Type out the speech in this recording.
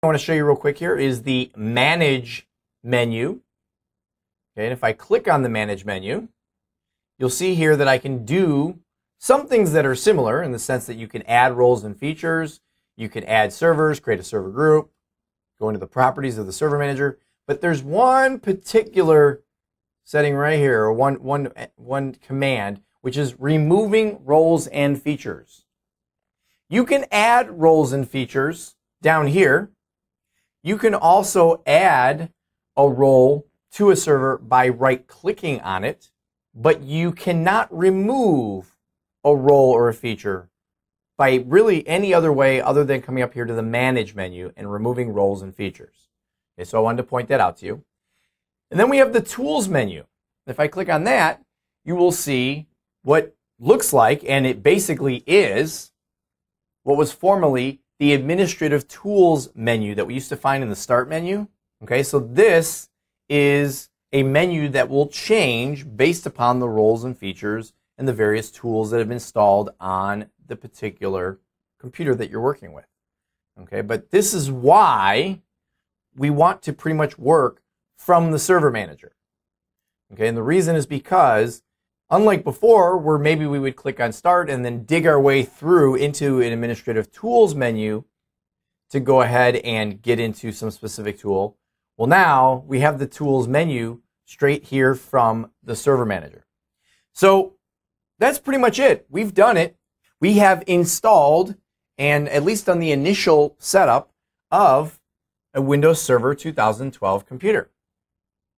I want to show you real quick here is the Manage menu. Okay, and if I click on the Manage menu, you'll see here that I can do some things that are similar in the sense that you can add roles and features, you can add servers, create a server group, go into the properties of the server manager, but there's one particular setting right here, or one, one, one command, which is removing roles and features. You can add roles and features down here. You can also add a role to a server by right clicking on it, but you cannot remove a role or a feature by really any other way other than coming up here to the manage menu and removing roles and features. Okay, so I wanted to point that out to you. And then we have the tools menu. If I click on that, you will see what looks like, and it basically is, what was formerly the administrative tools menu that we used to find in the start menu. Okay, so this is a menu that will change based upon the roles and features and the various tools that have been installed on the particular computer that you're working with. Okay, but this is why we want to pretty much work from the server manager. Okay, and the reason is because unlike before, where maybe we would click on start and then dig our way through into an administrative tools menu to go ahead and get into some specific tool. Well, now we have the tools menu straight here from the server manager. So that's pretty much it. We've done it. We have installed and at least done the initial setup of a Windows Server 2012 computer.